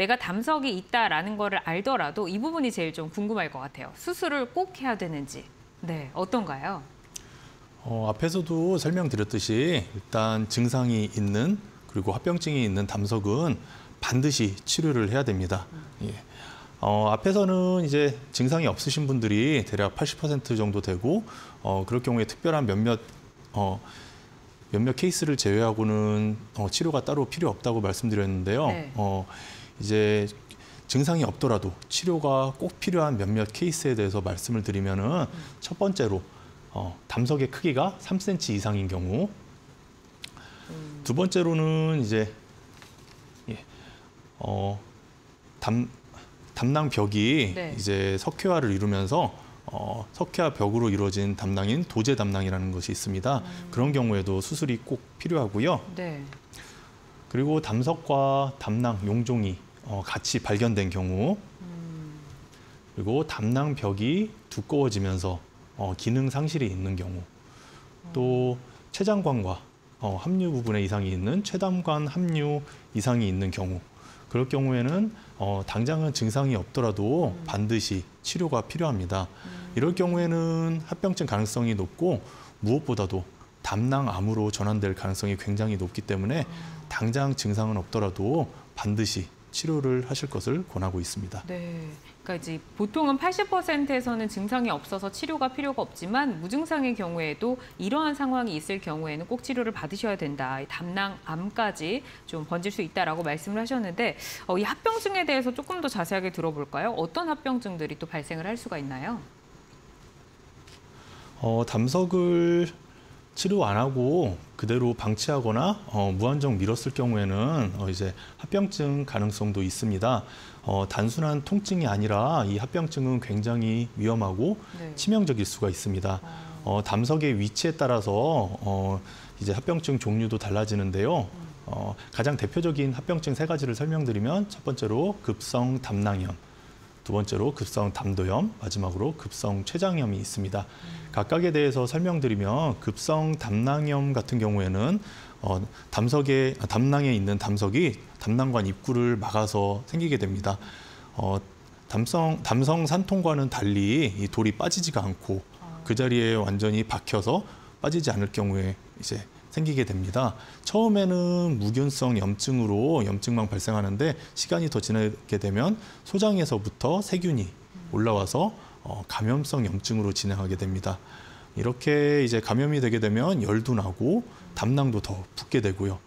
내가 담석이 있다라는 거를 알더라도 이 부분이 제일 좀 궁금할 것 같아요. 수술을 꼭 해야 되는지. 네, 어떤가요? 어, 앞에서도 설명드렸듯이 일단 증상이 있는 그리고 합병증이 있는 담석은 반드시 치료를 해야 됩니다. 예. 어, 앞에서는 이제 증상이 없으신 분들이 대략 80% 정도 되고 어, 그럴 경우에 특별한 몇몇 어, 몇몇 케이스를 제외하고는 어, 치료가 따로 필요 없다고 말씀드렸는데요. 네. 어, 이제 증상이 없더라도 치료가 꼭 필요한 몇몇 케이스에 대해서 말씀을 드리면은 첫 번째로 어, 담석의 크기가 3cm 이상인 경우, 두 번째로는 이제 예, 어, 담 담낭 벽이 네. 이제 석회화를 이루면서 어, 석회화 벽으로 이루어진 담낭인 도제 담낭이라는 것이 있습니다. 그런 경우에도 수술이 꼭 필요하고요. 네. 그리고 담석과 담낭 용종이 어, 같이 발견된 경우. 그리고 담낭 벽이 두꺼워지면서 어, 기능 상실이 있는 경우. 또 췌장관과 어, 함류 부분에 이상이 있는 췌담관 함류 이상이 있는 경우. 그럴 경우에는 어, 당장은 증상이 없더라도 반드시 치료가 필요합니다. 이럴 경우에는 합병증 가능성이 높고 무엇보다도 담낭암으로 전환될 가능성이 굉장히 높기 때문에 당장 증상은 없더라도 반드시 치료를 하실 것을 권하고 있습니다. 네. 그러니까 이제 보통은 80%에서는 증상이 없어서 치료가 필요가 없지만 무증상의 경우에도 이러한 상황이 있을 경우에는 꼭 치료를 받으셔야 된다. 이 담낭암까지 좀 번질 수 있다라고 말씀을 하셨는데 어, 이 합병증에 대해서 조금 더 자세하게 들어볼까요? 어떤 합병증들이 또 발생을 할 수가 있나요? 어, 담석을 치료 안 하고 그대로 방치하거나 어, 무한정 미뤘을 경우에는 어, 이제 합병증 가능성도 있습니다. 어, 단순한 통증이 아니라 이 합병증은 굉장히 위험하고 네. 치명적일 수가 있습니다. 어, 담석의 위치에 따라서 어, 이제 합병증 종류도 달라지는데요. 어, 가장 대표적인 합병증 세 가지를 설명드리면 첫 번째로 급성 담낭염, 두 번째로 급성 담도염, 마지막으로 급성 췌장염이 있습니다. 각각에 대해서 설명드리면 급성 담낭염 같은 경우에는 어, 담석에 아, 담낭에 있는 담석이 담낭관 입구를 막아서 생기게 됩니다. 어, 담성 담성 산통과는 달리 이 돌이 빠지지가 않고 그 자리에 완전히 박혀서 빠지지 않을 경우에 이제 생기게 됩니다. 처음에는 무균성 염증으로 염증만 발생하는데 시간이 더 지나게 되면 소장에서부터 세균이 올라와서 어, 감염성 염증으로 진행하게 됩니다. 이렇게 이제 감염이 되게 되면 열도 나고 담낭도 더 붓게 되고요.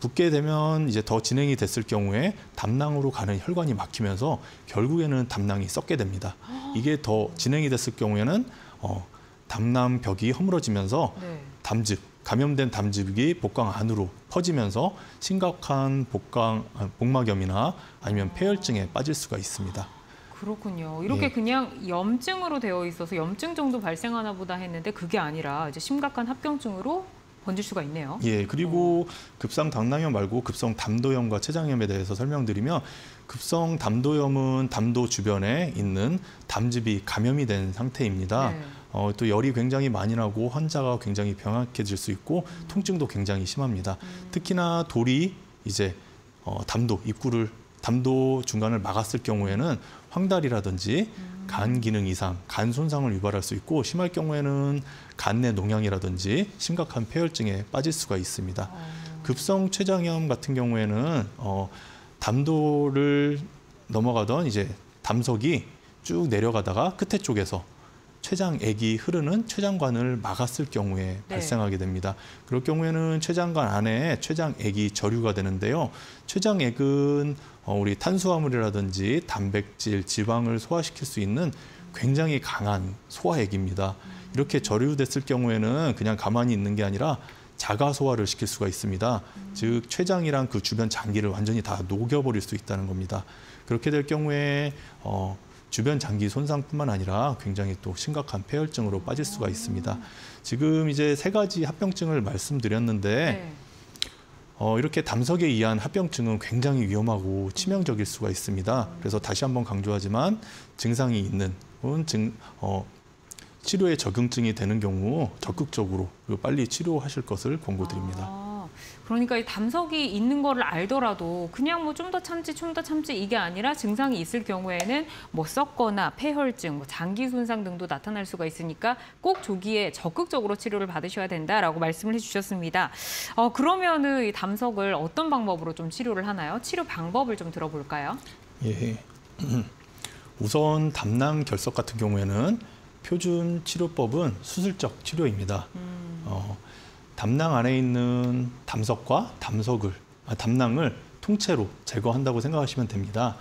붓게 되면 이제 더 진행이 됐을 경우에 담낭으로 가는 혈관이 막히면서 결국에는 담낭이 썩게 됩니다. 이게 더 진행이 됐을 경우에는 어, 담낭 벽이 허물어지면서 네. 담즙, 감염된 담즙이 복강 안으로 퍼지면서 심각한 복강 아, 복막염이나 아니면 폐혈증에 빠질 수가 있습니다. 그렇군요. 이렇게 예. 그냥 염증으로 되어 있어서 염증 정도 발생하나 보다 했는데 그게 아니라 이제 심각한 합병증으로 번질 수가 있네요. 예, 그리고 급성 당낭염 말고 급성 담도염과 췌장염에 대해서 설명드리면 급성 담도염은 담도 주변에 있는 담즙이 감염이 된 상태입니다. 네. 어, 또 열이 굉장히 많이 나고 환자가 굉장히 병약해질 수 있고 통증도 굉장히 심합니다. 특히나 돌이 이제 어, 담도 입구를 담도 중간을 막았을 경우에는 황달이라든지 간 기능 이상, 간 손상을 유발할 수 있고 심할 경우에는 간 내 농양이라든지 심각한 폐혈증에 빠질 수가 있습니다. 급성 췌장염 같은 경우에는 어, 담도를 넘어가던 이제 담석이 쭉 내려가다가 끝에 쪽에서 췌장액이 흐르는 췌장관을 막았을 경우에 네. 발생하게 됩니다. 그럴 경우에는 췌장관 안에 췌장액이 저류가 되는데요. 췌장액은 어, 우리 탄수화물이라든지 단백질, 지방을 소화시킬 수 있는 굉장히 강한 소화액입니다. 이렇게 저류됐을 경우에는 그냥 가만히 있는 게 아니라 자가 소화를 시킬 수가 있습니다. 즉 췌장이랑 그 주변 장기를 완전히 다 녹여버릴 수 있다는 겁니다. 그렇게 될 경우에 어, 주변 장기 손상뿐만 아니라 굉장히 또 심각한 폐혈증으로 빠질 수가 있습니다. 지금 이제 세 가지 합병증을 말씀드렸는데 네. 어, 이렇게 담석에 의한 합병증은 굉장히 위험하고 치명적일 수가 있습니다. 그래서 다시 한번 강조하지만 증상이 있는 혹은 증, 어, 치료에 적응증이 되는 경우 적극적으로 그리고 빨리 치료하실 것을 권고드립니다. 아, 그러니까 이 담석이 있는 거를 알더라도 그냥 뭐 좀 더 참지 좀 더 참지 이게 아니라 증상이 있을 경우에는 뭐 썩거나 폐혈증, 뭐 장기 손상 등도 나타날 수가 있으니까 꼭 조기에 적극적으로 치료를 받으셔야 된다라고 말씀을 해주셨습니다. 어, 그러면은 이 담석을 어떤 방법으로 좀 치료를 하나요? 치료 방법을 좀 들어볼까요? 예. 우선 담낭 결석 같은 경우에는 표준 치료법은 수술적 치료입니다. 어, 담낭 안에 있는 담석과 담석을 아, 담낭을 통째로 제거한다고 생각하시면 됩니다.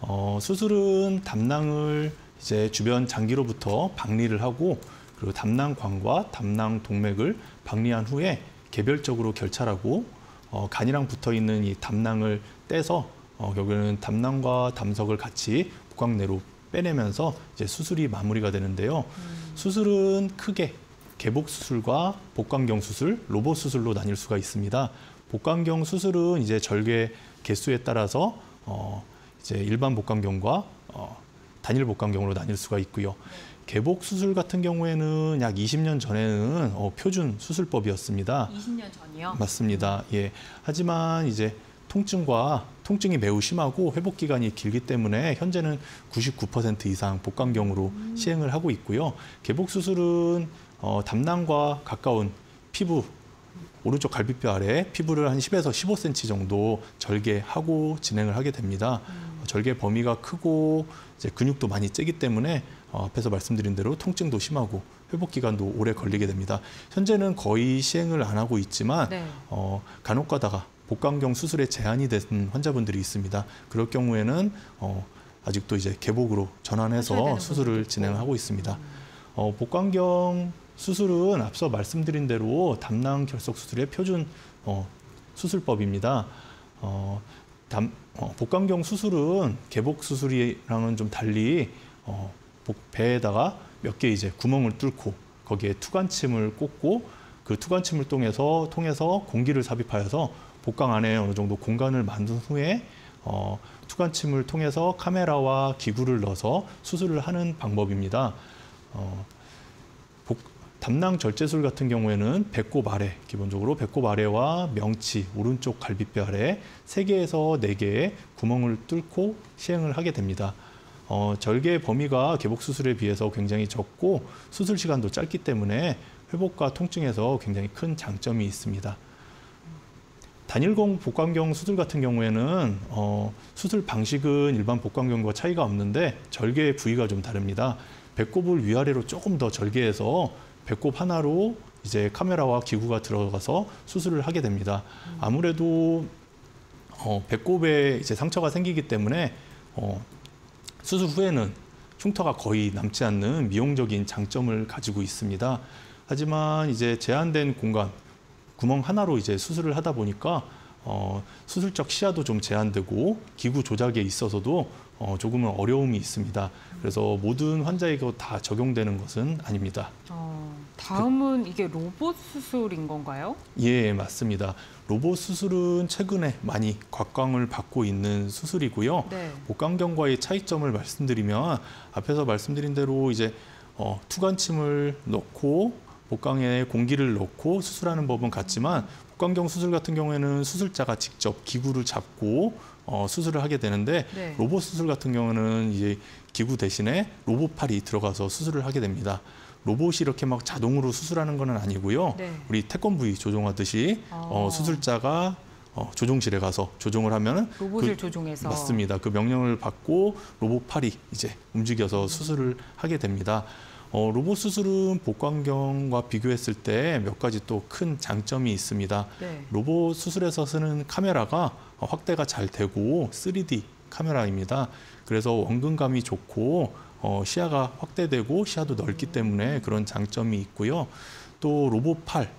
어, 수술은 담낭을 이제 주변 장기로부터 박리를 하고 그리고 담낭관과 담낭 동맥을 박리한 후에 개별적으로 결찰하고 어, 간이랑 붙어 있는 이 담낭을 떼서 어, 결국에는 담낭과 담석을 같이 복강 내로 빼내면서 이제 수술이 마무리가 되는데요. 수술은 크게 개복 수술과 복강경 수술, 로봇 수술로 나뉠 수가 있습니다. 복강경 수술은 이제 절개 개수에 따라서 어, 이제 일반 복강경과 어, 단일 복강경으로 나뉠 수가 있고요. 개복 수술 같은 경우에는 약 20년 전에는 어, 표준 수술법이었습니다. 20년 전이요. 맞습니다. 예. 하지만 이제 통증과 통증이 매우 심하고 회복 기간이 길기 때문에 현재는 99% 이상 복강경으로 시행을 하고 있고요. 개복 수술은 어, 담낭과 가까운 피부 오른쪽 갈비뼈 아래 피부를 한 10에서 15cm 정도 절개하고 진행을 하게 됩니다. 어, 절개 범위가 크고 이제 근육도 많이 째기 때문에 어, 앞에서 말씀드린 대로 통증도 심하고 회복 기간도 오래 걸리게 됩니다. 현재는 거의 시행을 안 하고 있지만 네. 어, 간혹 가다가 복강경 수술에 제한이 된 환자분들이 있습니다. 그럴 경우에는 어, 아직도 이제 개복으로 전환해서 수술을. 진행하고 있습니다. 어, 복강경 수술은 앞서 말씀드린 대로 담낭 결석 수술의 표준 어, 수술법입니다. 어, 담, 어, 복강경 수술은 개복 수술이랑은 좀 달리 어, 복, 배에다가 몇 개 이제 구멍을 뚫고 거기에 투관침을 꽂고 그 투관침을 통해서 통해서 공기를 삽입하여서 복강 안에 어느 정도 공간을 만든 후에 어, 투관침을 통해서 카메라와 기구를 넣어서 수술을 하는 방법입니다. 어, 복, 담낭 절제술 같은 경우에는 배꼽 아래, 기본적으로 배꼽 아래와 명치, 오른쪽 갈비뼈 아래 세개에서네개의 구멍을 뚫고 시행을 하게 됩니다. 어, 절개 범위가 개복 수술에 비해서 굉장히 적고 수술 시간도 짧기 때문에 회복과 통증에서 굉장히 큰 장점이 있습니다. 단일공 복강경 수술 같은 경우에는 어, 수술 방식은 일반 복강경과 차이가 없는데 절개 부위가 좀 다릅니다. 배꼽을 위아래로 조금 더 절개해서 배꼽 하나로 이제 카메라와 기구가 들어가서 수술을 하게 됩니다. 아무래도 어, 배꼽에 이제 상처가 생기기 때문에 어, 수술 후에는 흉터가 거의 남지 않는 미용적인 장점을 가지고 있습니다. 하지만 이제 제한된 공간, 구멍 하나로 이제 수술을 하다 보니까 어, 수술적 시야도 좀 제한되고 기구 조작에 있어서도 어, 조금은 어려움이 있습니다. 그래서 모든 환자에게 다 적용되는 것은 아닙니다. 어, 다음은 이게 로봇 수술인 건가요? 예, 맞습니다. 로봇 수술은 최근에 많이 곽광을 받고 있는 수술이고요. 네. 복강경과의 차이점을 말씀드리면 앞에서 말씀드린 대로 이제 어, 투관침을 넣고 복강에 공기를 넣고 수술하는 법은 같지만 복강경 수술 같은 경우에는 수술자가 직접 기구를 잡고 어, 수술을 하게 되는데 네. 로봇 수술 같은 경우는 이제 기구 대신에 로봇 팔이 들어가서 수술을 하게 됩니다. 로봇이 이렇게 막 자동으로 수술하는 건 아니고요. 네. 우리 태권브이 조종하듯이 어, 아. 수술자가 어, 조종실에 가서 조종을 하면은 로봇을 그- 조종해서 맞습니다. 그 명령을 받고 로봇 팔이 이제 움직여서 수술을 하게 됩니다. 어, 로봇 수술은 복강경과 비교했을 때 몇 가지 또 큰 장점이 있습니다. 네. 로봇 수술에서 쓰는 카메라가 어, 확대가 잘 되고 3D 카메라입니다. 그래서 원근감이 좋고 어, 시야가 확대되고 시야도 넓기 때문에 그런 장점이 있고요. 또 로봇 팔,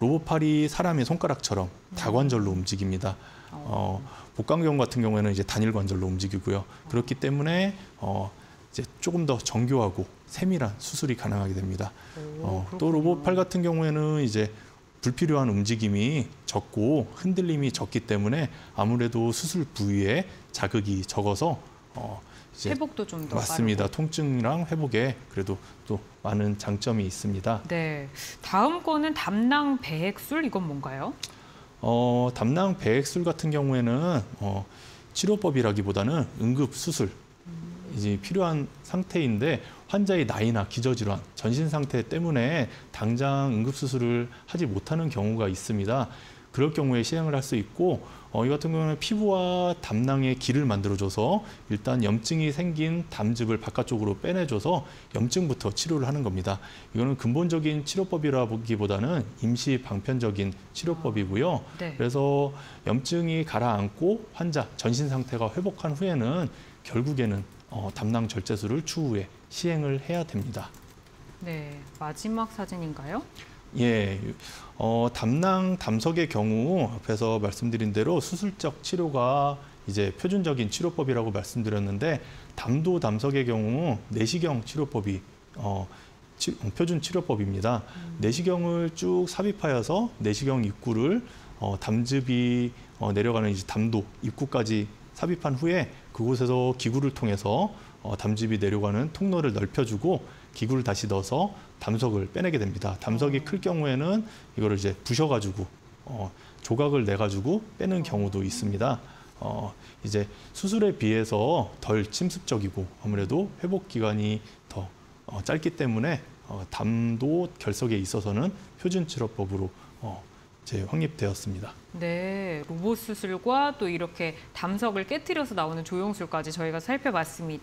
로봇 팔이 사람의 손가락처럼 다관절로 움직입니다. 어, 복강경 같은 경우에는 이제 단일 관절로 움직이고요. 그렇기 때문에 어, 이제 조금 더 정교하고 세밀한 수술이 가능하게 됩니다. 오, 어, 또. 로봇팔 같은 경우에는 이제 불필요한 움직임이 적고 흔들림이 적기 때문에 아무래도 수술 부위에 자극이 적어서 어, 회복도 좀 더 맞습니다. 통증이랑 회복에 그래도 또 많은 장점이 있습니다. 네. 다음 거는 담낭 배액술 이건 뭔가요? 어, 담낭 배액술 같은 경우에는 어, 치료법이라기보다는 응급 수술 이제 필요한 상태인데 환자의 나이나 기저질환, 전신 상태 때문에 당장 응급 수술을 하지 못하는 경우가 있습니다. 그럴 경우에 시행을 할 수 있고 어, 이 같은 경우는 피부와 담낭에 길을 만들어줘서 일단 염증이 생긴 담즙을 바깥쪽으로 빼내줘서 염증부터 치료를 하는 겁니다. 이거는 근본적인 치료법이라기보다는 임시 방편적인 치료법이고요. 네. 그래서 염증이 가라앉고 환자 전신 상태가 회복한 후에는 결국에는 어, 담낭 절제술을 추후에 시행을 해야 됩니다. 네. 마지막 사진인가요? 예, 어, 담낭 담석의 경우 앞에서 말씀드린 대로 수술적 치료가 이제 표준적인 치료법이라고 말씀드렸는데 담도 담석의 경우 내시경 치료법이 어, 치- 표준 치료법입니다. 내시경을 쭉 삽입하여서 내시경 입구를 어, 담즙이 어, 내려가는 이제 담도 입구까지 삽입한 후에 그곳에서 기구를 통해서 어, 담즙이 내려가는 통로를 넓혀주고 기구를 다시 넣어서 담석을 빼내게 됩니다. 담석이 클 경우에는 이거를 이제 부셔가지고 어, 조각을 내가지고 빼는 경우도 있습니다. 어, 이제 수술에 비해서 덜 침습적이고 아무래도 회복 기간이 더 어, 짧기 때문에 어, 담도 결석에 있어서는 표준 치료법으로 어, 이제 확립되었습니다. 네, 로봇 수술과 또 이렇게 담석을 깨뜨려서 나오는 조영술까지 저희가 살펴봤습니다.